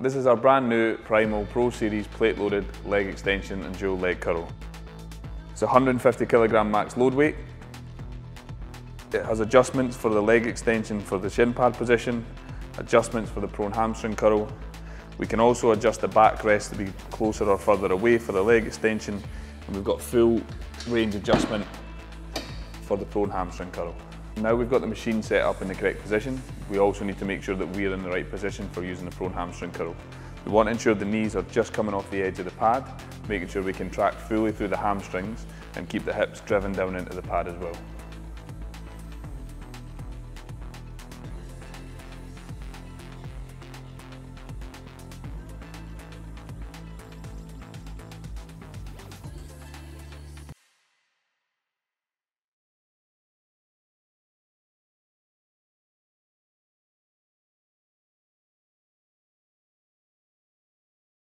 This is our brand new Primal Pro Series plate loaded leg extension and dual leg curl. It's 150 kilogram max load weight. It has adjustments for the leg extension for the shin pad position, adjustments for the prone hamstring curl. We can also adjust the backrest to be closer or further away for the leg extension. And we've got full range adjustment for the prone hamstring curl. Now we've got the machine set up in the correct position, we also need to make sure that we're in the right position for using the prone hamstring curl. We want to ensure the knees are just coming off the edge of the pad, making sure we can track fully through the hamstrings and keep the hips driven down into the pad as well.